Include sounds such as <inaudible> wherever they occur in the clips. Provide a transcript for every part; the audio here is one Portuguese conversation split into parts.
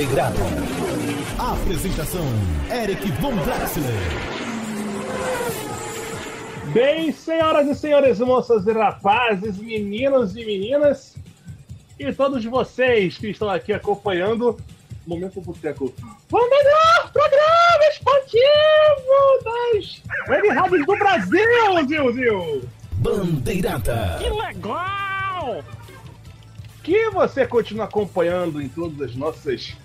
Bandeirado. Apresentação: Eric Von Draxler. Bem, senhoras e senhores, moças e rapazes, meninos e meninas, e todos vocês que estão aqui acompanhando o Momento Boteco. O melhor programa esportivo das web rádios do Brasil, Zil, Bandeirada. Que legal! Que você continua acompanhando em todas as nossas,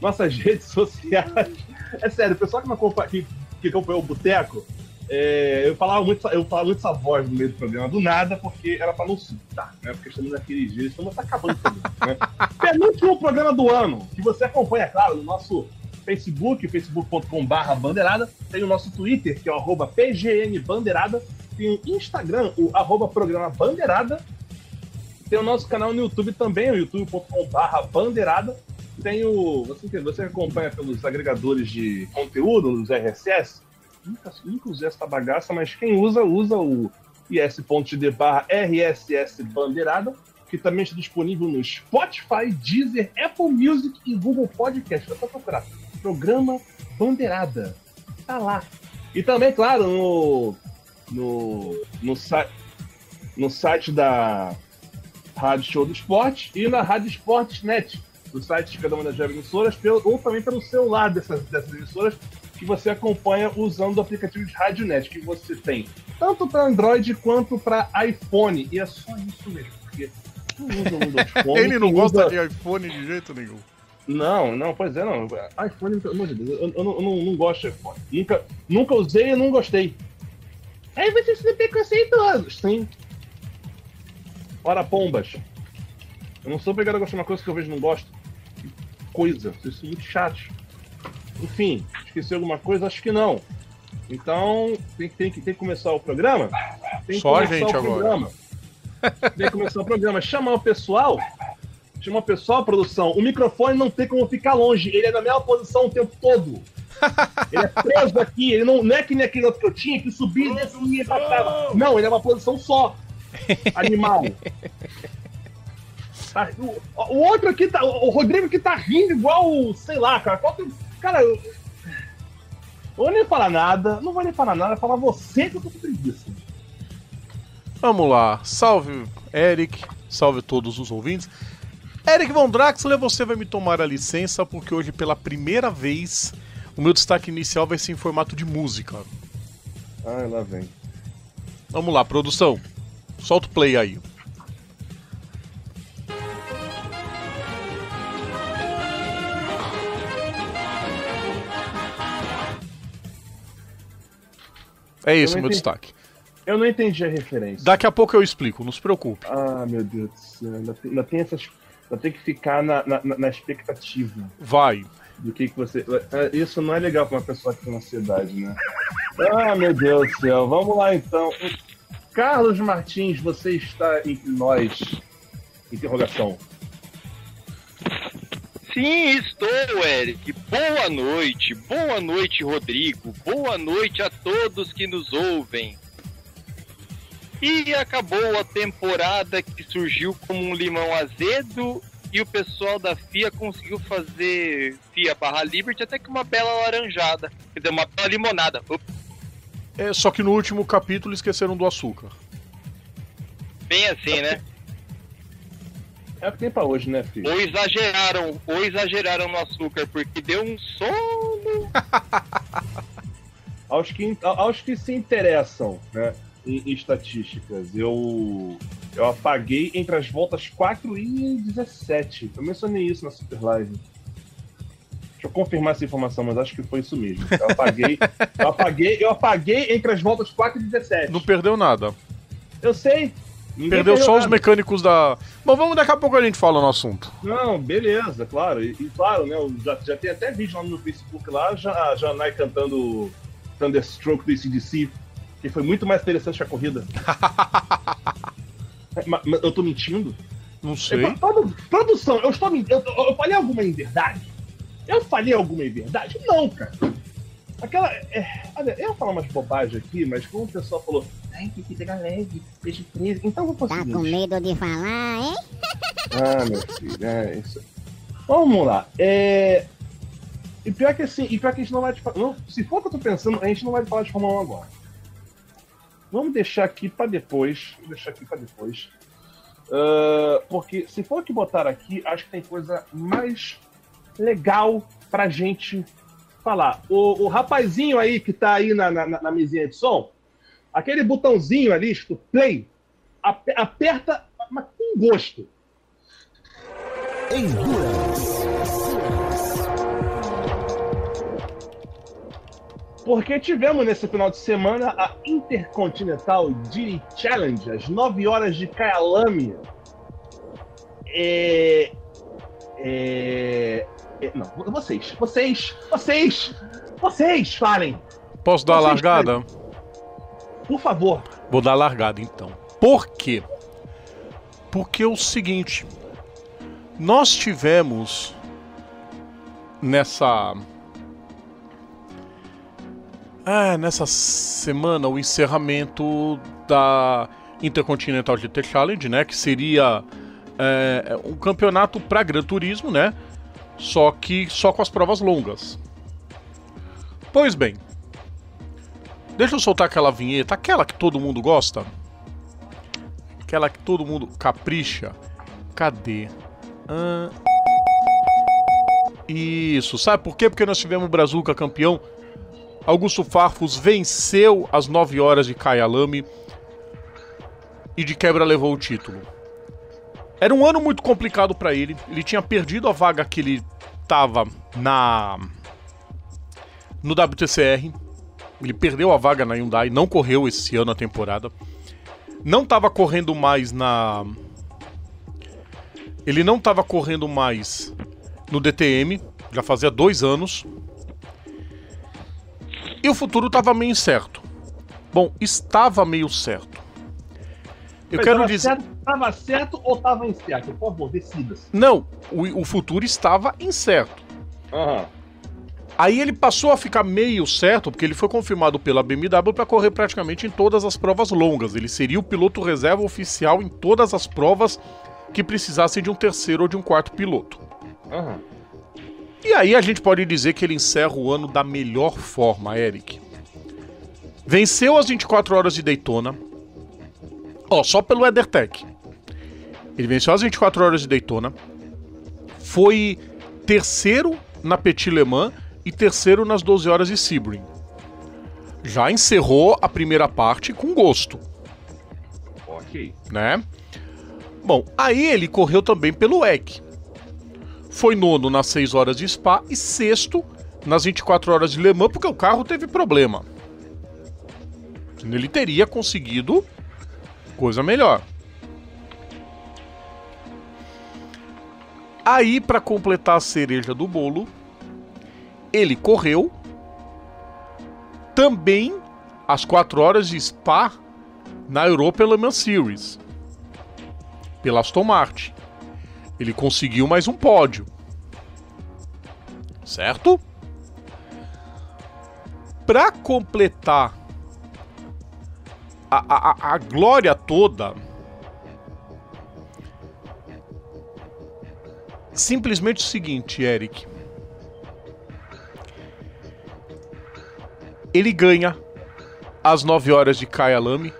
nossas <laughs> redes sociais. É sério, o pessoal que, acompanha, que, que acompanhou o Boteco, é, eu, falava muito, eu falava muito essa voz no meio do programa, do nada, porque era pra não surtar, né? Porque estamos naqueles dias, estamos acabando tudo, né? <laughs> Penúltimo programa do ano, que você acompanha, claro, no nosso Facebook, facebook.com.br bandeirada, tem o nosso Twitter, que é o arroba pgnbandeirada, tem o Instagram, o arroba programa bandeirada, tem o nosso canal no YouTube também, o youtube.com.br bandeirada, tem o. Você, você acompanha pelos agregadores de conteúdo, nos RSS, nunca, nunca usei essa bagaça, mas quem usa, usa o is.d barra RSS Bandeirada, que também está disponível no Spotify, Deezer, Apple Music e Google Podcast. É só procurar. Programa Bandeirada. Tá lá. E também, claro, no, no, no, no site da Rádio Show do Esporte e na Rádio Esportes Net, do site de cada uma das emissoras, pelo, ou também pelo celular dessas, dessas emissoras, que você acompanha usando o aplicativo de RádioNet, que você tem tanto para Android quanto para iPhone. E é só isso mesmo, porque não usa o. <laughs> Ele não gosta usa- de iPhone de jeito nenhum. Não, não, pois é, não. iPhone, pelo amor de Deus, eu, eu não, eu não- não gosto de iPhone. Nunca, nunca usei e não gostei. Aí vocês são preconceituosos, sim. Ora, pombas. Eu não sou obrigado a gostar de uma coisa que eu vejo e não gosto. Coisa, vocês são muito chatos. Enfim, esqueci alguma coisa? Acho que não. Então, tem, que- tem, que, tem que começar o programa? Tem que Só a começar gente o agora. programa. Tem que começar o programa. Chamar o pessoal. Chamar o pessoal, produção. O microfone não tem como ficar longe. Ele é na mesma posição o tempo todo. Ele é preso aqui. Ele não, não é que nem aquele outro que eu tinha, que subia e descia e. Não, ele é uma posição só. Animal. Tá, o, o outro aqui tá. O Rodrigo que tá rindo igual, sei lá, cara. Qual que- cara, eu. eu vou nem falar nada, não vou nem falar nada, vou falar você que eu tô com preguiça. Vamos lá. Salve, Eric. Salve todos os ouvintes. Eric Von Draxler, você vai me tomar a licença porque hoje, pela primeira vez, o meu destaque inicial vai ser em formato de música. Ai, lá vem. Vamos lá, produção. Solta o play aí. É esse o meu entendi. destaque. Eu não entendi a referência. Daqui a pouco eu explico, não se preocupe. Ah, meu Deus do céu. Ainda tem, ainda tem essas. Ainda tem que ficar na, na, na- expectativa Vai. do que, que você. Ah, Isso não é legal pra uma pessoa que tem ansiedade, né? Ah, meu Deus do céu. Vamos lá então. Carlos Martins, você está entre nós. Interrogação. Sim, estou, Eric. Boa noite. Boa noite, Rodrigo. Boa noite a todos que nos ouvem. E acabou a temporada que surgiu como um limão azedo e o pessoal da FIA conseguiu fazer FIA barra Liberty até que uma bela laranjada. Quer dizer, uma bela limonada. É, só que no último capítulo esqueceram do açúcar. Bem assim, né? É o que tem pra hoje, né, filho? Ou exageraram, ou exageraram no açúcar, porque deu um sono. <laughs> aos que, aos que se interessam né, em, em estatísticas, eu, eu apaguei entre as voltas 4 e 17. Eu mencionei isso na Super Live. Deixa eu confirmar essa informação, mas acho que foi isso mesmo. Eu apaguei, <laughs> eu apaguei, eu apaguei entre as voltas 4 e 17. Não perdeu nada. Eu sei. Ninguém Perdeu só os nada. mecânicos da. Bom, vamos daqui a pouco a gente fala no assunto. Não, beleza, claro. E, e claro, né? Já, já tem até vídeo lá no meu Facebook lá, já, já Nai cantando Thunderstroke do ACDC, que foi muito mais interessante que a corrida. <laughs> É, ma- ma- eu tô mentindo? Não Eu, sei. produ- produção, eu estou mentindo. Eu, eu, eu falei alguma inverdade? Eu falei alguma inverdade? Não, cara. Aquela. É, olha, eu ia falar umas bobagens aqui, mas como o pessoal falou, ai, tem que pegar leve, preso. Então eu vou Tá o com seguinte. medo de falar, hein? Ah, meu filho, é isso. Vamos lá. É... E pior que assim, e pior que a gente não vai te falar. Se for o que eu tô pensando, a gente não vai falar de Fórmula 1 agora. Vamos deixar aqui para depois. Vou deixar aqui para depois. Uh, porque se for o que botar aqui, acho que tem coisa mais legal pra gente falar. O, o rapazinho aí que tá aí na, na, na mesinha de som, aquele botãozinho ali, escrito play, ap aperta, mas com gosto. Endurance. Porque tivemos nesse final de semana a Intercontinental GT Challenge, às 9 horas de Kyalami. É... É... é... Não, vocês, vocês, vocês, vocês falem. Posso dar a largada? Por favor. Vou dar largada então. Por quê? Porque é o seguinte, nós tivemos nessa é, nessa semana o encerramento da Intercontinental GT Challenge, né, que seria é, um campeonato para Gran Turismo, né? Só que só com as provas longas. Pois bem, deixa eu soltar aquela vinheta, aquela que todo mundo gosta, aquela que todo mundo capricha. Cadê? Ah, Isso, sabe por quê? Porque nós tivemos o Brazuca campeão. Augusto Farfus venceu às 9 horas de Kyalami e de quebra levou o título. Era um ano muito complicado para ele. Ele tinha perdido a vaga que ele tava na no WTCR. Ele perdeu a vaga na Hyundai, não correu esse ano a temporada. Não tava correndo mais na ele não estava correndo mais no DTM, já fazia dois anos. E o futuro estava meio incerto. Bom, estava meio certo. Eu Mas quero tava dizer. Certo, tava certo ou tava incerto? Por favor, decida-se. Não, o, o futuro estava incerto. Aham. Aí ele passou a ficar meio certo, porque ele foi confirmado pela BMW para correr praticamente em todas as provas longas. Ele seria o piloto reserva oficial em todas as provas que precisassem de um terceiro ou de um quarto piloto. Aham. E aí a gente pode dizer que ele encerra o ano da melhor forma, Eric. Venceu as 24 horas de Daytona. Ó, só pelo EtherTech. Ele venceu as 24 horas de Daytona. Foi terceiro na Petit Le Mans e terceiro nas 12 horas de Sebring. Já encerrou a primeira parte com gosto, Ok. né? Bom, aí ele correu também pelo EC. Foi nono nas 6 horas de Spa e sexto nas 24 horas de Le Mans, porque o carro teve problema. Ele teria conseguido coisa melhor. Aí, para completar a cereja do bolo, ele correu também às 4 horas de Spa na Europa Le Mans Series pela Aston Martin. Ele conseguiu mais um pódio. Certo? Para completar a, a- a glória toda, simplesmente o seguinte, Eric. Ele ganha às 9 horas de Kyalami.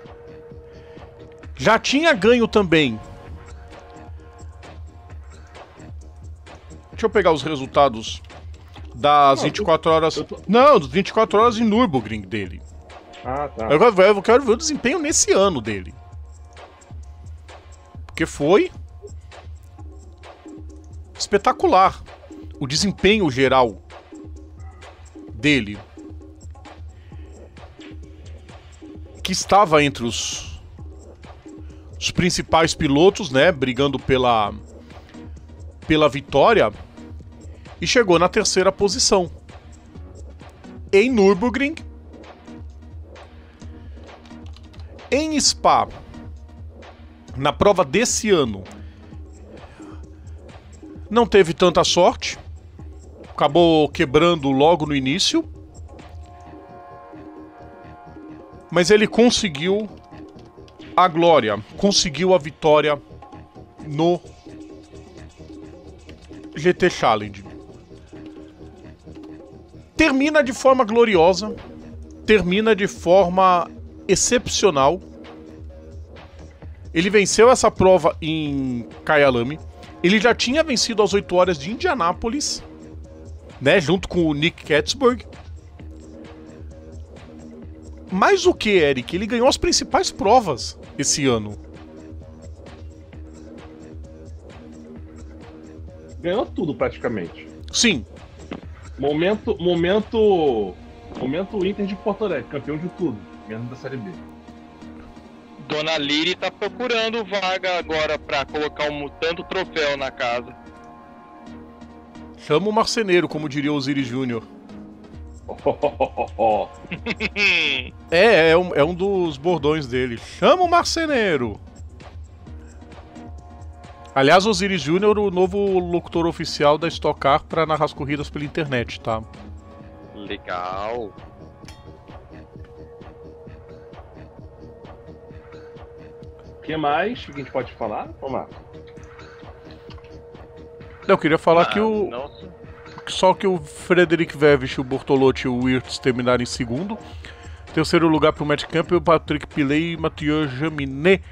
Já tinha ganho também Deixa eu pegar os resultados das Não, 24 horas. tô- Não, dos 24 horas em Nürburgring dele. Ah, tá. Eu quero, eu quero ver o desempenho nesse ano dele. Porque foi espetacular o desempenho geral dele. Que estava entre os, os principais pilotos, né? Brigando pela, pela vitória. E chegou na terceira posição. Em Nürburgring, em Spa, na prova desse ano, não teve tanta sorte. Acabou quebrando logo no início. Mas ele conseguiu a glória, conseguiu a vitória no GT Challenge. Termina de forma gloriosa, termina de forma excepcional. Ele venceu essa prova em Kyalami. Ele já tinha vencido as 8 horas de Indianápolis, né, junto com o Nick Katzberg. Mais o que, Eric? Ele ganhou as principais provas esse ano. Ganhou tudo praticamente. Sim, Momento, momento, momento Inter de Porto Alegre, campeão de tudo, menos da Série B. Dona Liri tá procurando vaga agora pra colocar um tanto troféu na casa. chama o marceneiro, como diria o Osiris Júnior. <laughs> É, é um, é um dos bordões dele. Chama o marceneiro! Aliás, Osiris Júnior, o novo locutor oficial da Stock Car para narrar as corridas pela internet, tá? Legal. O que mais que a gente pode falar? Vamos lá. Eu queria falar Ah, que o, Nossa. Só que o Frederic Vevich, o Bortolotti e o Wirtz terminaram em segundo. Terceiro lugar para o Matt Campbell, Patrick Pillet e Mathieu Jaminet.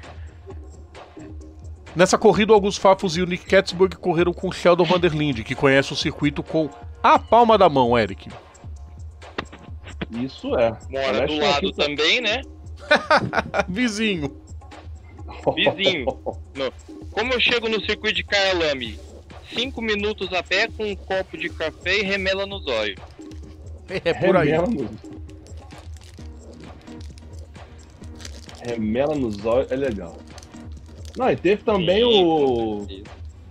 Nessa corrida, o Augusto Fafos e o Nick Katzberg correram com o Sheldon Vanderlinde, que conhece o circuito com a palma da mão, Eric. Isso é. Mora do lado aqui- também, né? <laughs> Vizinho. Vizinho. <laughs> Como eu chego no circuito de Kyalami? Cinco minutos a pé com um copo de café e remela nos olhos. É por aí. Remela nos... Remela nos olhos é legal. Não, e teve também Sim, o,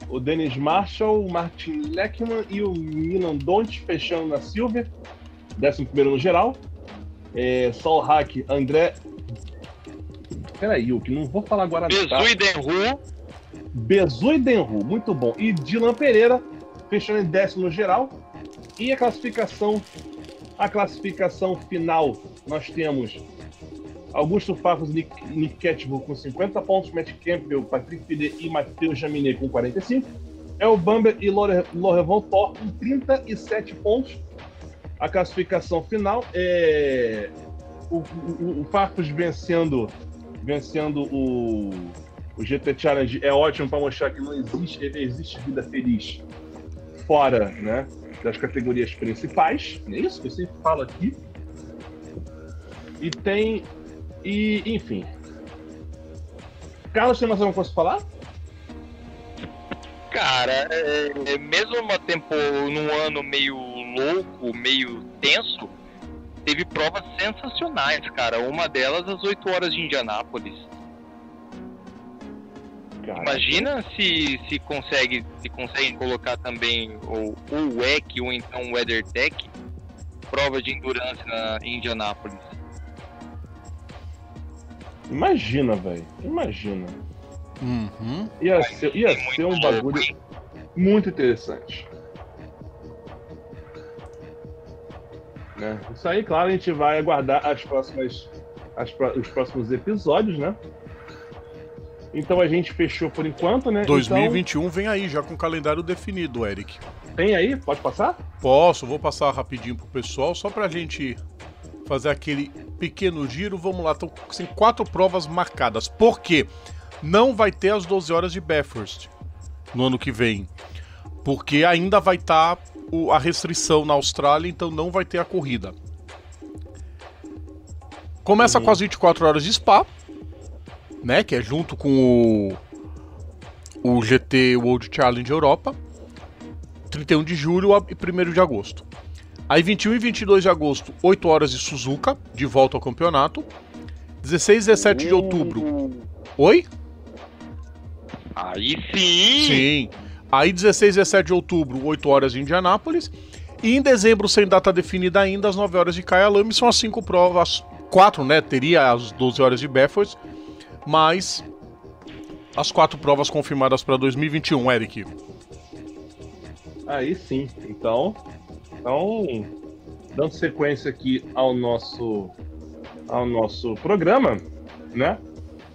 o Dennis Marshall, o Martin Leckman e o Milan Don't fechando na Silver. 11 no geral. É, Sol Hack, André. Peraí, o que não vou falar agora não, tá? Bezu e Denru. Muito bom. E Dylan Pereira, fechando em décimo geral. E a classificação, a classificação final, nós temos Augusto Fafos e Nick, Nick com 50 pontos, Matt Campbell, Patrick Pidet e Matheus Jaminet com 45. El Bamber e Lore- Lorevon Thor com 37 pontos. A classificação final é o, o, o vencendo, vencendo o, o GT Challenge é ótimo para mostrar que não existe, existe vida feliz fora né, das categorias principais. É isso que eu sempre falo aqui. E tem. E, enfim. Carlos, tem mais alguma coisa pra falar? Cara, é, é, mesmo uma tempo, num ano meio louco, meio tenso, teve provas sensacionais, cara. Uma delas às 8 horas de Indianápolis. Cara, Imagina se, se consegue se conseguem colocar também o, o WEC ou então o WeatherTech prova de endurance na em Indianápolis. Imagina, velho. Imagina. Uhum. Ia ser, ia Muito ser um bagulho muito interessante. Né? Isso aí, claro, a gente vai aguardar as próximas, as os próximos episódios, né? Então a gente fechou por enquanto, né? 2021 vem aí, já com o calendário definido, Eric. Então, tem aí? Pode passar? Posso, vou passar rapidinho pro pessoal, só pra gente fazer aquele pequeno giro. Vamos lá, estão assim, quatro provas marcadas. Por quê? Não vai ter as 12 horas de Bathurst no ano que vem. Porque ainda vai estar a restrição na Austrália, então não vai ter a corrida. Começa com as 24 horas de Spa, né? Que é junto com o, o GT World Challenge Europa. 31 de julho a 1 de agosto. Aí 21 e 22 de agosto, 8 horas de Suzuka, de volta ao campeonato. 16 e 17 de outubro. Oi? Aí sim! Sim. Aí 16 e 17 de outubro, 8 horas de Indianápolis. E em dezembro, sem data definida ainda, às 9 horas de Kyalami, são as 5 provas. 4, né? Teria as 12 horas de Bathurst. Mas as 4 provas confirmadas para 2021, Eric. Aí sim. Então, então, dando sequência aqui ao nosso, ao nosso programa, né?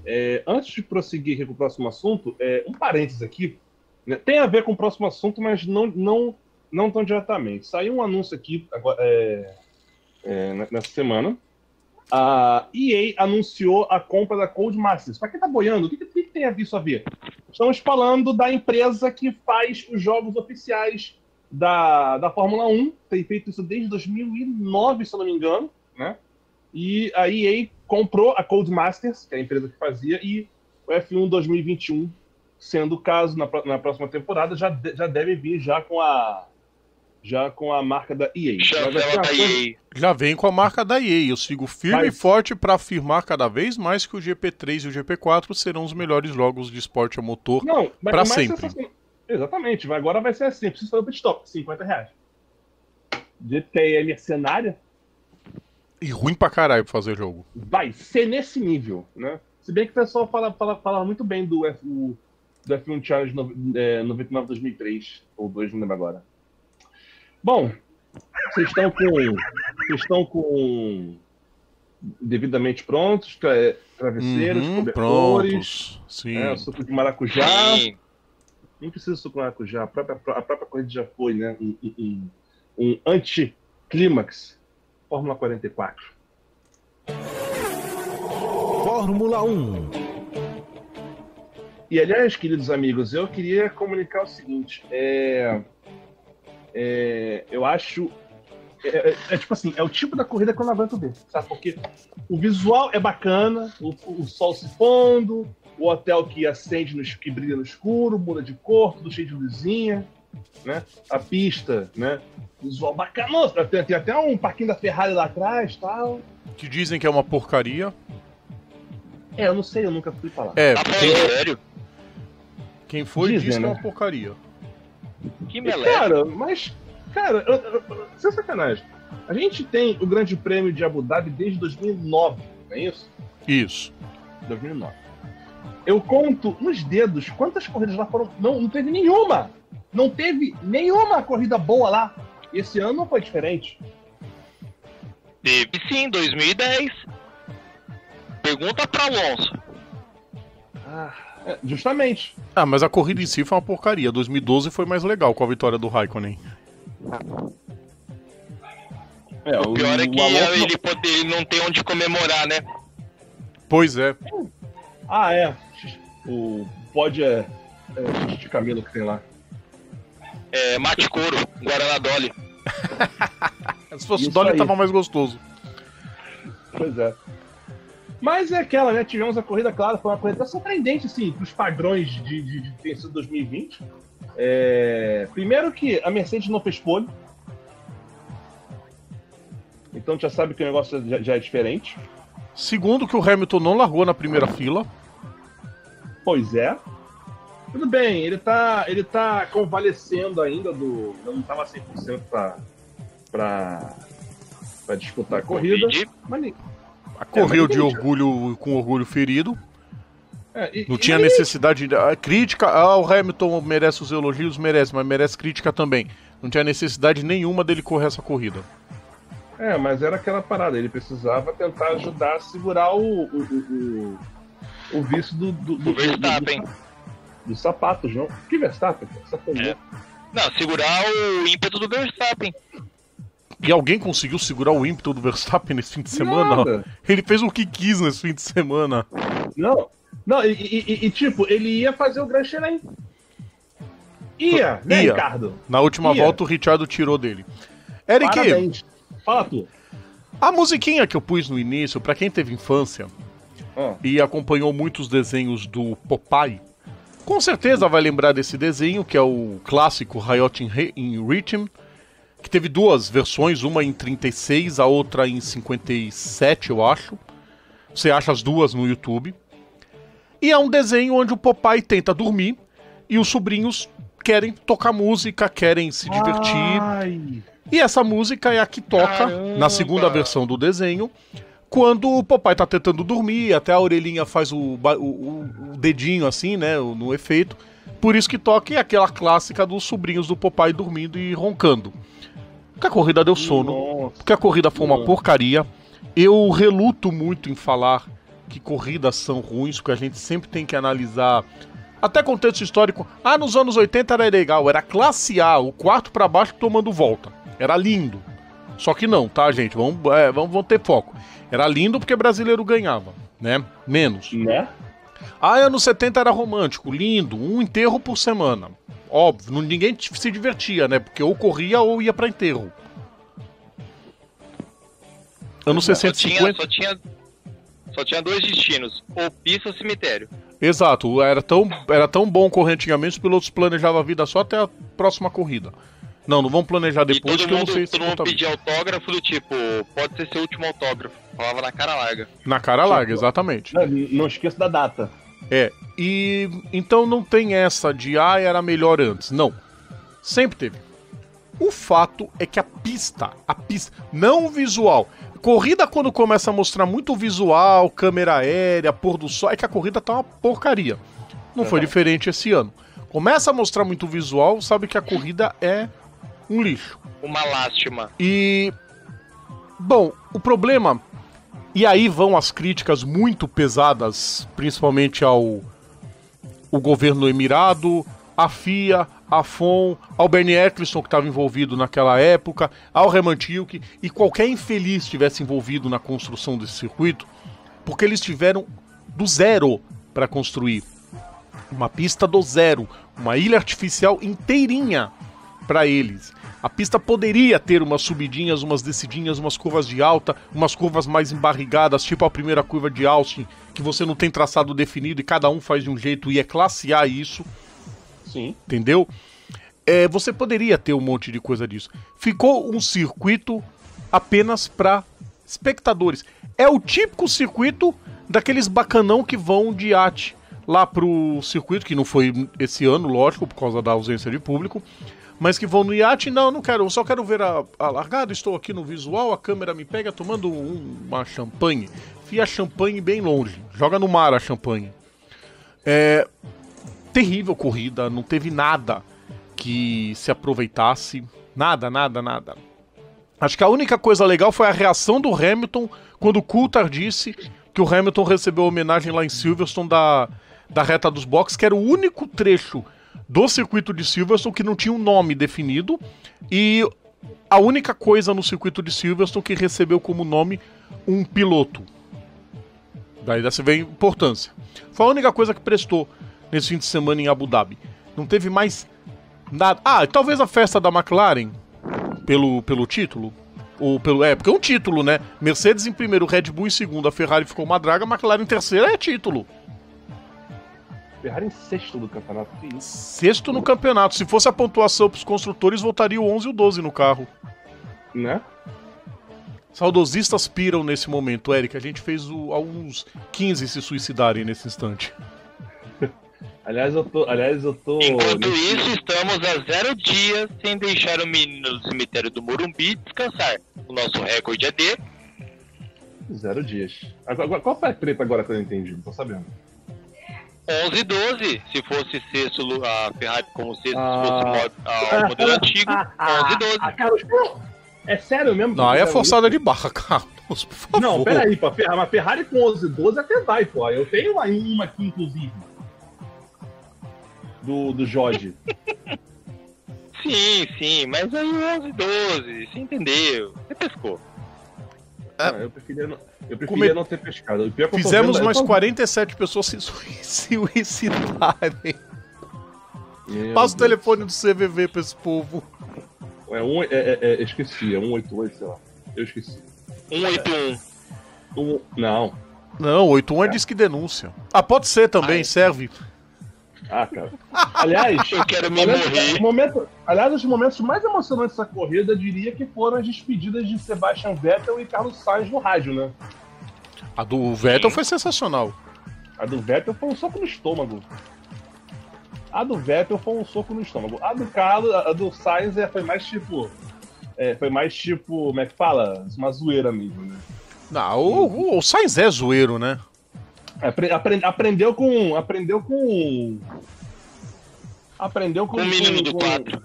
É, antes de prosseguir com o próximo assunto, é, um parênteses aqui. né? Tem a ver com o próximo assunto, mas não, não, não tão diretamente. Saiu um anúncio aqui agora, é, é, nessa semana. A EA anunciou a compra da Cold Masters. Para quem tá boiando, o que, que, tem isso a ver? Estamos falando da empresa que faz os jogos oficiais da, da Fórmula 1. Tem feito isso desde 2009, se eu não me engano. Né? E a EA comprou a Cold Masters, que é a empresa que fazia, e o F1 2021 sendo o caso na, na próxima temporada, já, de, já deve vir já com a já com a marca da EA. Já, da EA. já vem com a marca da EA. Eu sigo firme Mas... e forte para afirmar cada vez mais que o GP3 e o GP4 serão os melhores jogos de esporte a motor para sempre. Assim. Exatamente, agora vai ser assim, precisa fazer o pit stop, 50 reais. GTE mercenária. E ruim pra caralho pra fazer jogo. Vai ser nesse nível, né? Se bem que o pessoal fala, fala, fala muito bem do F, do F1 Challenge no, é, 99-2003, ou 2, não lembro agora. Bom, vocês estão com. Vocês estão com. devidamente prontos, travesseiros, uhum, cobertores, prontos. Sim. É, suco de maracujá. Sim. Nem precisa de suco de maracujá, a própria, a própria corrida já foi, né? Um, um, um anti-clímax. Fórmula 44. Fórmula 1 e aliás, queridos amigos, eu queria comunicar o seguinte: é, é, eu acho. É, é, é, tipo assim, é o tipo da corrida que eu não aguento ver, sabe? Porque o visual é bacana, o, o sol se pondo, o hotel que acende, no, que brilha no escuro, muda de cor, tudo cheio de luzinha, né? A pista, né? Visual bacana. Tem, tem até um parquinho da Ferrari lá atrás tal. Que dizem que é uma porcaria. É, eu não sei, eu nunca fui lá. É, tá sério? Quem foi Dizem, disse que é uma né? porcaria. Que meleca. Cara, mas, cara, eu, eu, sem sacanagem. A gente tem o Grande Prêmio de Abu Dhabi desde 2009, não é isso? Isso. 2009. Eu conto nos dedos quantas corridas lá foram. Não, não teve nenhuma! Não teve nenhuma corrida boa lá. Esse ano não foi diferente. Teve sim, 2010. Pergunta para Alonso. Ah. É, justamente. Ah, mas a corrida em si foi uma porcaria. 2012 foi mais legal com a vitória do Raikkonen. É, o, o pior é que Alonso... ele, pode, ele não tem onde comemorar, né? Pois é. Ah, é. O pode é, é de camelo que tem lá. É, mate couro, Guaraná Dolly. <laughs> Se fosse Isso Dolly, aí. tava mais gostoso. Pois é. Mas é aquela, né? Tivemos a corrida, claro, foi uma corrida surpreendente, assim, para os padrões de, de, de ter sido 2020. É... Primeiro que a Mercedes não fez pole. Então já sabe que o negócio já, já é diferente. Segundo que o Hamilton não largou na primeira fila. Pois é. Tudo bem, ele tá, ele tá convalescendo ainda do. Não tava 100% pra, pra, pra disputar a corrida. Mas, correu é, de orgulho com orgulho ferido. É, e, não tinha necessidade. A crítica. Ah, o Hamilton merece os elogios, merece, mas merece crítica também. Não tinha necessidade nenhuma dele correr essa corrida. É, mas era aquela parada, ele precisava tentar ajudar a segurar o, o, o, o vício do, do, do, Verstappen. Do, do, sapato, João. Que Verstappen? É. Não, segurar o ímpeto do Verstappen. E alguém conseguiu segurar o ímpeto do Verstappen nesse fim de semana? Nada. Ele fez o que quis nesse fim de semana. Não, não, e, e, e tipo, ele ia fazer o Grand Chelem. Ia, né, ia. Ricardo? Na última ia. volta o Richard tirou dele. Eric, Parabéns. fala tu. A musiquinha que eu pus no início, para quem teve infância ah. e acompanhou muitos desenhos do Popeye, com certeza vai lembrar desse desenho, que é o clássico Riot in Rhythm, que teve duas versões, uma em 36, a outra em 57, eu acho. Você acha as duas no YouTube. E é um desenho onde o papai tenta dormir e os sobrinhos querem tocar música, querem se divertir. Ai. E essa música é a que toca Caramba. na segunda versão do desenho, quando o papai tá tentando dormir, até a orelhinha faz o, o, o dedinho assim, né, no efeito. Por isso que toca é aquela clássica dos sobrinhos do papai dormindo e roncando. Porque a corrida deu sono. Nossa. Porque a corrida foi uma porcaria. Eu reluto muito em falar que corridas são ruins, porque a gente sempre tem que analisar Até contexto histórico, ah, nos anos 80 era legal, era classe A, o quarto para baixo tomando volta. Era lindo. Só que não, tá, gente? Vamos, é, vamos, vamos ter foco. Era lindo porque brasileiro ganhava, né? Menos. Né? Ah, anos 70 era romântico, lindo, um enterro por semana. Óbvio, ninguém se divertia, né? Porque ou corria ou ia pra enterro. Anos Só 60 e tinha, 50. só tinha. Só tinha dois destinos, ou pista ou cemitério. Exato, era tão, era tão bom correr antigamente, os pilotos planejavam a vida só até a próxima corrida. Não, não vão planejar depois que eu não sei se todo mundo pedia autógrafo do tipo, pode ser seu último autógrafo. Falava na cara larga. Na cara larga, exatamente. Não, não esqueça da data. É, e então não tem essa de ah, era melhor antes. Não. Sempre teve. O fato é que a pista, a pista, não o visual. Corrida quando começa a mostrar muito visual, câmera aérea, pôr do sol, é que a corrida tá uma porcaria. Não foi diferente esse ano. Começa a mostrar muito visual, sabe que a corrida é um lixo. Uma lástima. E. Bom, o problema. E aí vão as críticas muito pesadas, principalmente ao o governo emirado, a FIA, a FOM, ao Bernie Eccleston, que estava envolvido naquela época, ao Herman Tilke, e qualquer infeliz estivesse envolvido na construção desse circuito, porque eles tiveram do zero para construir uma pista do zero, uma ilha artificial inteirinha para eles. A pista poderia ter umas subidinhas, umas descidinhas, umas curvas de alta, umas curvas mais embarrigadas, tipo a primeira curva de Austin, que você não tem traçado definido e cada um faz de um jeito e é classe A isso, Sim. entendeu? É, você poderia ter um monte de coisa disso. Ficou um circuito apenas para espectadores. É o típico circuito daqueles bacanão que vão de iate lá pro circuito, que não foi esse ano, lógico, por causa da ausência de público, mas que vão no iate, não, não quero, só quero ver a, a largada, estou aqui no visual, a câmera me pega tomando um- uma champanhe. Fia champanhe bem longe, joga no mar a champanhe. É, terrível corrida, não teve nada que se aproveitasse, nada, nada, nada. Acho que a única coisa legal foi a reação do Hamilton quando o Coulthard disse que o Hamilton recebeu homenagem lá em Silverstone da, da reta dos boxes, que era o único trecho do circuito de Silverstone que não tinha um nome definido e a única coisa no circuito de Silverstone que recebeu como nome um piloto. Daí você vê a importância. Foi a única coisa que prestou nesse fim de semana em Abu Dhabi. Não teve mais nada. Ah, talvez a festa da McLaren pelo, pelo título. Ou pelo. É, porque é um título, né? Mercedes em primeiro, Red Bull em segundo, a Ferrari ficou uma draga, a McLaren em terceiro é título. Ferrari em sexto do campeonato. Que isso? Sexto no campeonato. Se fosse a pontuação pros construtores, voltaria o 11 e o 12 no carro. Né? Saudosistas piram nesse momento, Eric. A gente fez o, alguns 15 se suicidarem nesse instante. <laughs> Aliás, eu tô. Aliás, eu tô. Enquanto isso, estamos a zero dias sem deixar o menino do cemitério do Morumbi descansar. O nosso recorde é de Zero dias. Agora, qual foi a treta agora que eu não entendi? Não tô sabendo. 11 e 12. Se fosse sexto, a Ferrari como sexto, Ah. se fosse ah, o modelo antigo, 11 e 12. Ah, Carlos, é sério mesmo? Não, aí é forçada de barra, <laughs> Carlos, por favor. isso? Não, peraí, pô. Ferrari, mas Ferrari com 11 12 até vai, pô. Eu tenho uma, uma aqui, inclusive. Do, do Jorge. Sim, sim, mas aí 11 e 12, você entendeu? Você pescou. Ah, eu preferia, não, eu preferia Come- não ter pescado. O é que Fizemos vendo- mais eu tô- 47 pessoas se sui- <laughs> suicidarem. Meu Passa o Deus. telefone do CVV pra esse povo. É um, é, é, é, esqueci, é 188, sei lá. Eu esqueci. 181. Um, não. Não, 81 é disque denúncia. Ah, pode ser também, serve. Ah, cara. Aliás, Eu quero me aliás, morrer. o momento, aliás, os momentos mais emocionantes dessa corrida, eu diria que foram as despedidas de Sebastian Vettel e Carlos Sainz no rádio, né? A do Vettel foi sensacional. A do Vettel foi um soco no estômago. A do Vettel foi um soco no estômago. A do Carlos, a do Sainz é, foi mais tipo. é, foi mais tipo, como é que fala? Uma zoeira mesmo, né? Não, o, o, o Sainz é zoeiro, né? Apre- apre- aprendeu com. Aprendeu com. Aprendeu com. Com o menino do com- 4.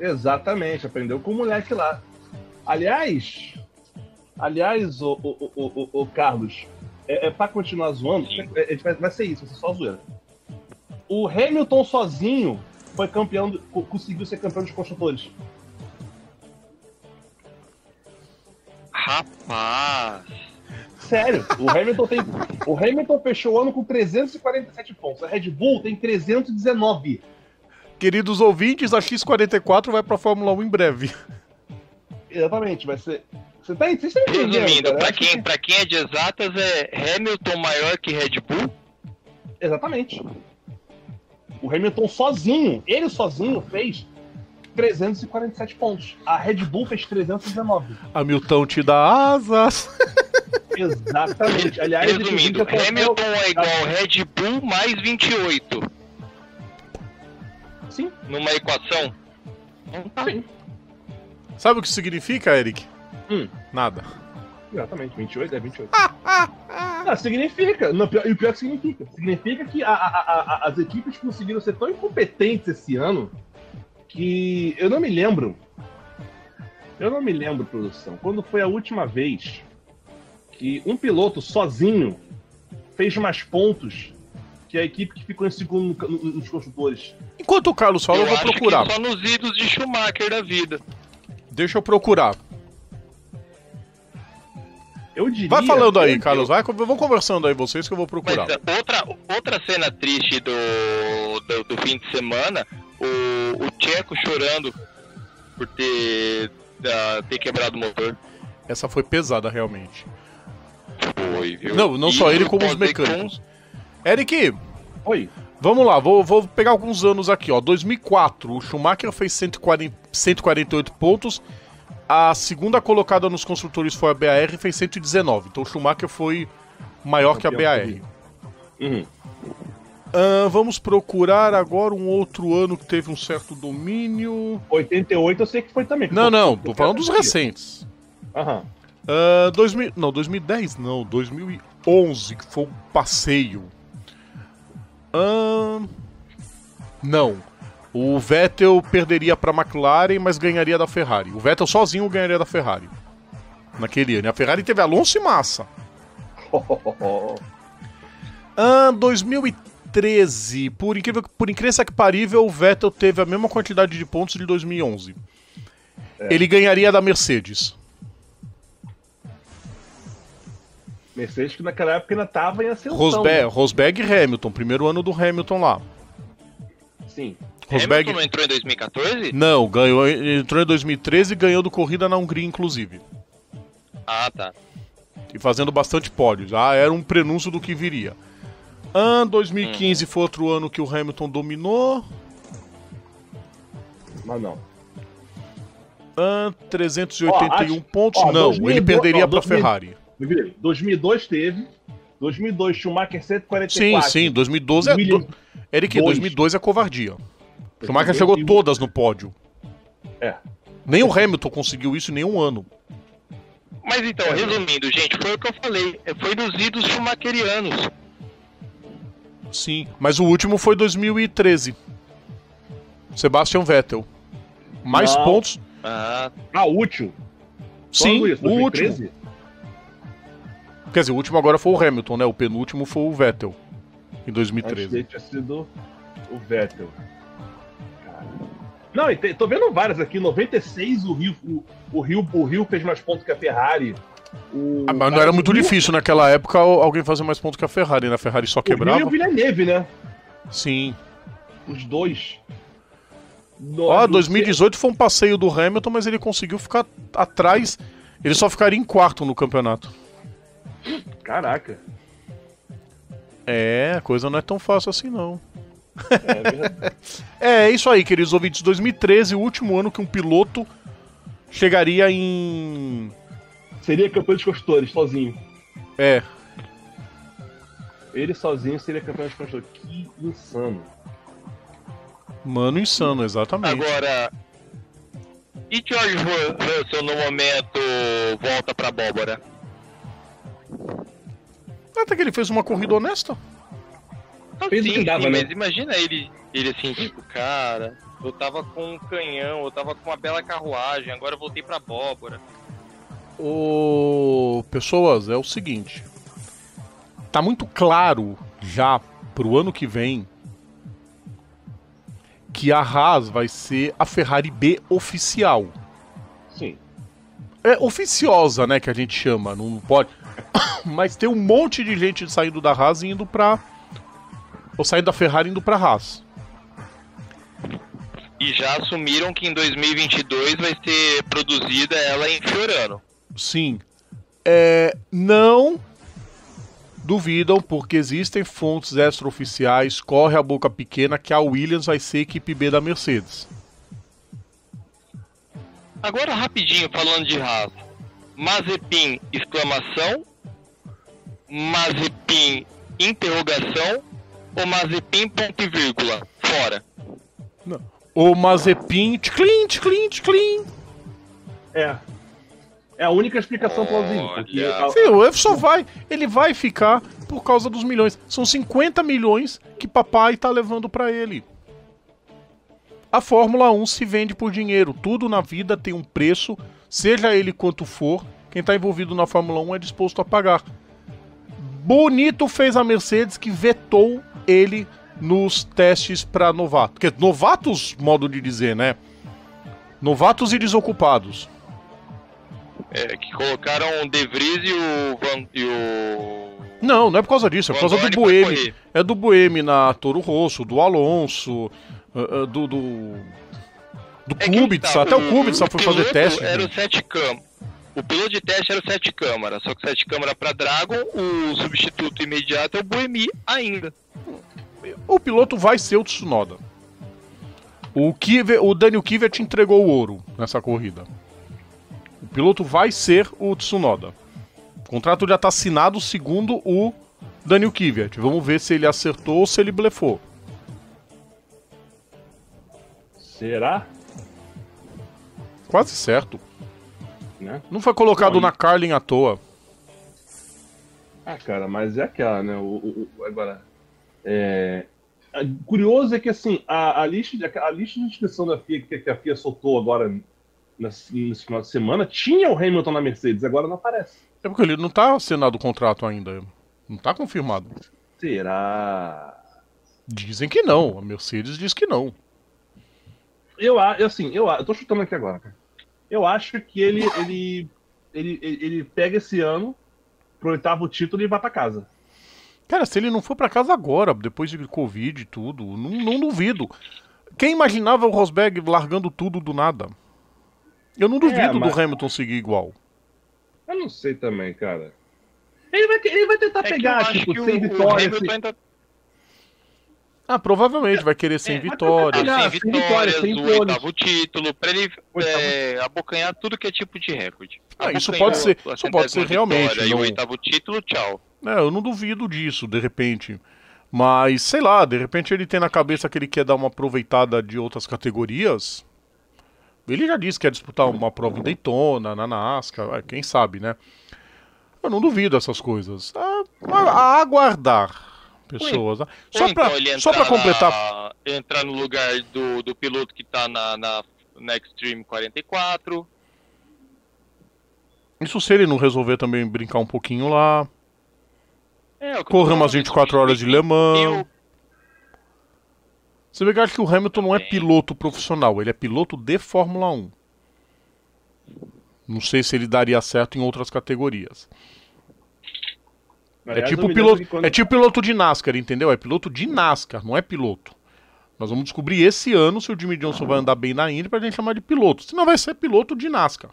Exatamente, aprendeu com o moleque lá. Aliás. Aliás, o, o, o, o, Carlos, é, é pra continuar zoando, é, é, vai, vai ser isso, vai ser só zoeira. o Hamilton sozinho foi campeão, do- co- conseguiu ser campeão dos construtores. Rapaz. Sério, o Hamilton tem. O Hamilton fechou o ano com 347 pontos. A Red Bull tem 319. Queridos ouvintes, a X44 vai pra Fórmula 1 em breve. Exatamente, vai ser. Você tá, vocês estão entendendo? Resumindo, cara? pra quem, que- pra quem é de exatas, é Hamilton maior que Red Bull? Exatamente. O Hamilton sozinho, ele sozinho fez 347 pontos. A Red Bull fez 319. Hamilton te dá asas. <laughs> Exatamente. Aliás, Resumindo, é Hamilton é igual Red Bull mais 28 Sim, numa equação. Não tá. sim. Sabe o que significa, Eric? Hum. Nada. Exatamente, 28 é 28. Não, <laughs> significa. Não, pior- e o pior que significa. Significa que a- a- a- a- as equipes conseguiram ser tão incompetentes esse ano que eu não me lembro. Eu não me lembro, produção. Quando foi a última vez que um piloto sozinho fez mais pontos que a equipe que ficou em segundo no- no- nos construtores. Enquanto o Carlos fala, eu, eu vou acho procurar. que só nos idos de Schumacher da vida. Deixa eu procurar. Eu diria. Vai falando aí, eu- Carlos. Vai, vão conversando aí vocês que eu vou Mas procurar. é, outra, outra cena triste do, do, do fim de semana, o, o Tcheco chorando por ter, ah, ter quebrado o motor. Essa foi pesada, realmente. Foi, viu? Não, não E só ele, como os mecânicos. Eric, Oi. vamos lá. Vou, vou pegar alguns anos aqui, ó. 2004, o Schumacher fez 140, 148 pontos. A segunda colocada nos construtores foi a BAR e fez 119. Então o Schumacher foi maior que a BAR. Uhum. Ah, vamos procurar agora um outro ano que teve um certo domínio. 88 eu sei que foi também. Não, não, tô falando dos recentes. Aham. Ah, 2000, não, 2010 não, 2011, que foi um passeio. Ahn, não. O Vettel perderia para McLaren, mas ganharia da Ferrari. O Vettel sozinho ganharia da Ferrari. Naquele ano. A Ferrari teve Alonso e Massa. <laughs> Ah, 2013. Por incrível, por incrível que parível, o Vettel teve a mesma quantidade de pontos de 2011. Ele ganharia da Mercedes. Mercedes que naquela época ainda tava em ascensão. Rosberg, Rosberg e Hamilton, primeiro ano do Hamilton lá. Sim. Rosberg. Hamilton não entrou em 2014? Não, ganhou, entrou em 2013 e ganhou do corrida na Hungria, inclusive. Ah, tá. E fazendo bastante pódios. Ah, era um prenúncio do que viria. Ah, 2015 foi outro ano que o Hamilton dominou. Mas não. Ah, 381 Ó, acho- pontos. ó, não, 2002 ele perderia pra 2000 Ferrari. Me vira. 2002 teve. 2002 Schumacher Sim, 144. sim, 2012 é. Do- Eric, Dois. 2012 é covardia. Schumacher 2012 chegou todas no pódio. É. Nem o Hamilton conseguiu isso em nenhum ano. Mas então, resumindo, gente, foi o que eu falei. é, Foi dos idos schumacherianos. Sim, mas o último foi 2013. Sebastian Vettel. Mais Não. pontos. Ah, Ah, útil. Sim, o último. 2013? Quer dizer, o último agora foi o Hamilton, né? O penúltimo foi o Vettel. Em Antes 2013. dele tinha sido o Vettel. Não, e tô vendo várias aqui. 96 o Rio, o, o Rio, o Rio fez mais pontos que a Ferrari. O Ah, mas não era muito difícil naquela época al- alguém fazer mais pontos que a Ferrari, né? A Ferrari só e quebrava. o Villeneuve, né? Sim. Os dois. No- no- 2018 foi um passeio do Hamilton, mas ele conseguiu ficar atrás. Ele só ficaria em quarto no campeonato. Caraca. É, a coisa não é tão fácil assim, não. É verdade. <laughs> É, é isso aí, queridos ouvintes. 2013, o último ano que um piloto chegaria em. Seria campeão de construtores sozinho. É, Ele sozinho seria campeão de construtores. Que insano. mano insano, exatamente. agora. E George Ru- Russell no momento volta pra abóbora? Até que ele fez uma corrida honesta. Não, sim, que dava, sim, né? mas imagina ele, ele assim, tipo, cara, eu tava com um canhão, eu tava com uma bela carruagem, agora eu voltei pra abóbora. Ô, pessoas, é o seguinte. Tá muito claro já pro ano que vem que a Haas vai ser a Ferrari B oficial. Sim. É oficiosa, né, que a gente chama, não pode. <coughs> Mas tem um monte de gente saindo da Haas e indo pra. Ou saindo da Ferrari e indo pra Haas. E já assumiram que em 2022 vai ser produzida ela em Fiorano. Sim. É, não duvidam, porque existem fontes extraoficiais, corre a boca pequena que a Williams vai ser equipe B da Mercedes. Agora rapidinho falando de Haas. Mazepin exclamação, Mazepin interrogação ou Mazepin ponto e vírgula fora. O Mazepin, tclin, tclin, tclin. É. É a única explicação plausível. Porque a- Sim, o F só vai, ele vai ficar por causa dos milhões. São 50 milhões que papai tá levando pra ele. A Fórmula 1 se vende por dinheiro. Tudo na vida tem um preço, seja ele quanto for. Quem tá envolvido na Fórmula 1 é disposto a pagar. Bonito fez a Mercedes que vetou ele nos testes pra novato. Porque novatos, modo de dizer, né? Novatos e desocupados. É, que colocaram o De Vries e o Van, e o Não, não é por causa disso, é por causa do correr. É do Buemi na Toro Rosso, do Alonso, ah, ah, do. do, do É Kubica, tá, até o Kubica foi fazer teste. Era o sete câmara. O piloto de teste era o sete câmara, só que sete câmara para Dragon, o substituto imediato é o Buemi ainda. O piloto vai ser o Tsunoda. O, Kive, o Daniel Kivet entregou o ouro nessa corrida. O piloto vai ser o Tsunoda. O contrato já está assinado segundo o Daniel Kivet. Vamos ver se ele acertou ou se ele blefou. Será? Quase certo. Né? Não foi colocado na Carlin à toa. Ah, cara, mas é aquela, né? O, o- agora. É... Curioso é que assim, a, a lista, de, a lista de inscrição da FIA que, que a FIA soltou agora nesse, final de semana tinha o Hamilton na Mercedes, agora não aparece. É porque ele não tá assinado o contrato ainda. Não tá confirmado. Será? Dizem que não. A Mercedes diz que não. Eu acho, assim, eu, eu tô chutando aqui agora, cara. Eu acho que ele, ele, ele, ele, pega esse ano pro oitavo título e vai pra casa. Cara, se ele não for pra casa agora, depois de Covid e tudo, não, não duvido. Quem imaginava o Rosberg largando tudo do nada? Eu não duvido mas- do Hamilton seguir igual. Eu não sei também, cara. Ele vai, ele vai tentar É pegar, acho tipo, sem o vitória. Hamilton sem- ainda Ah, provavelmente vai querer sem É, mas vitória. tá tá pegar, sem sem vitórias, vitória, sem o oitavo título, pra ele é, abocanhar tudo que é tipo de recorde. Ah, isso pode ser- a isso pode ser realmente, vitória E não- o oitavo título, tchau. É, eu não duvido disso, de repente. Mas, sei lá, de repente ele tem na cabeça que ele quer dar uma aproveitada de outras categorias. Ele já disse que quer disputar uma prova em Daytona, na NASCAR, quem sabe, né? Eu não duvido essas coisas. A, a- a aguardar pessoas. né? Só pra, então só pra entrar completar. na- entrar no lugar do, do piloto que tá na, na, na Extreme 44. Isso se ele não resolver também brincar um pouquinho lá. É, Correr umas falando, 24 horas de Le Mans. Eu- Você vê que acho que o Hamilton não é Também. piloto profissional, ele é piloto de Fórmula 1. Não sei se ele daria certo em outras categorias. É Aliás, eu tipo piloto, quando- é tipo piloto de NASCAR, entendeu? É piloto de NASCAR, não é piloto. Nós vamos descobrir esse ano se o Jimmy Johnson vai andar bem na Indy pra gente chamar de piloto. Senão vai ser piloto de NASCAR.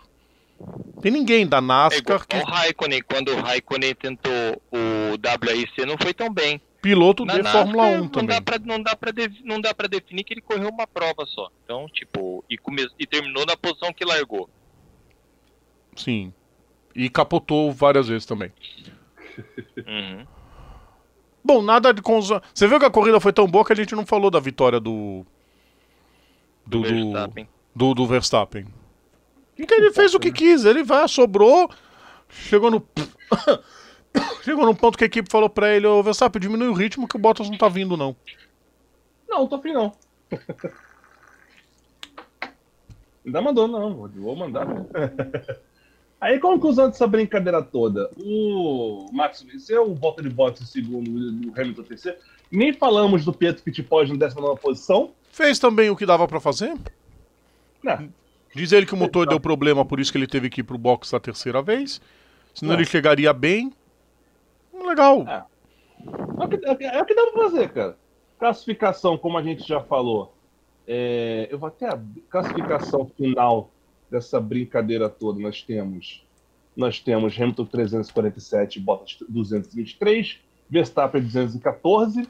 Tem ninguém da É igual NASCAR que ao Raikkonen, quando o Raikkonen tentou o WRC não foi tão bem. Piloto Na de NASCAR, Fórmula 1 não também. dá, pra, não, dá pra de- não dá pra definir que ele correu uma prova só. Então, tipo, e, come, e terminou na posição que largou. Sim. E capotou várias vezes também. Uhum. Bom, nada de cons... Você viu que a corrida foi tão boa que a gente não falou da vitória do. Do, Do do, Verstappen. do, do Verstappen. Porque ele fez o que quis, ele vai, sobrou, chegou no. <laughs> chegou num ponto que a equipe falou pra ele: Ô Verstappen, diminui o ritmo que o Bottas não tá vindo, não. Não, não tô afim não. Ainda mandou, não. vou- Vou mandar. né? Aí, conclusão dessa brincadeira toda. O Max venceu, o volta de boxe em segundo, o Hamilton terceiro. Nem falamos do Pietro Fittipaldi na 19 posição. Fez também o que dava pra fazer. Não, Diz ele que o motor deu problema, por isso que ele teve que ir pro box a terceira vez. Senão É. ele chegaria bem. Legal. É. É o, que, é o que- é o que dá pra fazer, cara. Classificação, como a gente já falou. é, eu vou até abrir. Classificação final dessa brincadeira toda. Nós temos. Nós temos Hamilton 347, Bottas 223, Verstappen 214.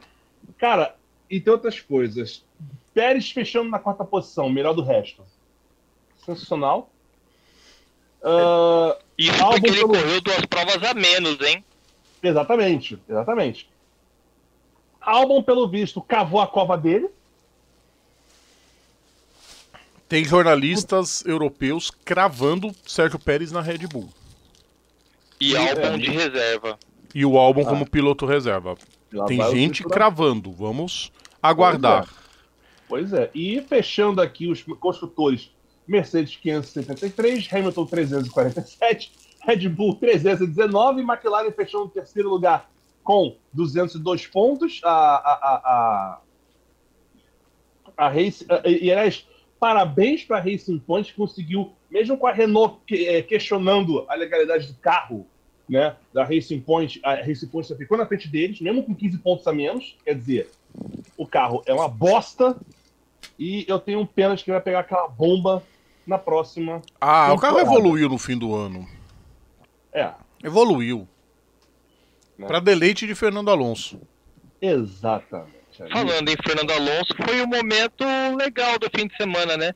Cara, e tem outras coisas. Pérez fechando na quarta posição, melhor do resto. Sensacional. Ah, Isso porque ele pelo- correu duas provas a menos, hein? Exatamente, exatamente. Albon, pelo visto, cavou a cova dele. Tem jornalistas europeus cravando Sérgio Pérez na Red Bull. E É, álbum né? de reserva. E o álbum Ah. como piloto reserva. Lá Tem gente da- cravando. Vamos aguardar. Pois é. E fechando aqui os construtores: Mercedes 573, Hamilton 347, Red Bull 319, McLaren fechando o terceiro lugar com 202 pontos. A, a, a, a, a Race, e, aliás, parabéns para a Racing Point que conseguiu, mesmo com a Renault que- eh, questionando a legalidade do carro, né, da Racing Point, a Racing Point só ficou na frente deles, mesmo com 15 pontos a menos. Quer dizer, o carro é uma bosta e eu tenho pena de que vai pegar aquela bomba na próxima. Ah, o carro Temporada. evoluiu no fim do ano. É, Evoluiu. Né? Pra deleite de Fernando Alonso. exatamente. Ali. Falando em Fernando Alonso, foi um momento legal do fim de semana, né?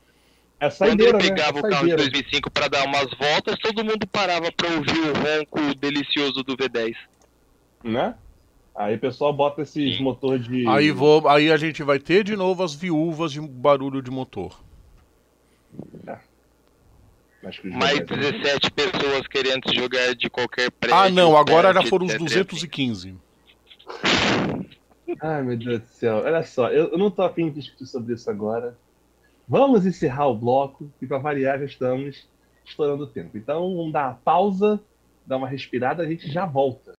É Quando ele né? pegava É o carro de saideira. 2005 para dar umas voltas, todo mundo parava para ouvir o ronco delicioso do V10. né? Aí o pessoal bota esses Sim. motor de. Aí, vou, aí a gente vai ter de novo as viúvas de barulho de motor. Os Mais V10 17 pessoas querendo se jogar de qualquer prédio. Ah, não, agora já foram os etc. 215. Ai, meu Deus do céu. Olha só, eu, eu não tô afim de discutir sobre isso agora. Vamos encerrar o bloco, e para variar já estamos estourando o tempo. Então vamos dar uma pausa, dar uma respirada, a gente já volta.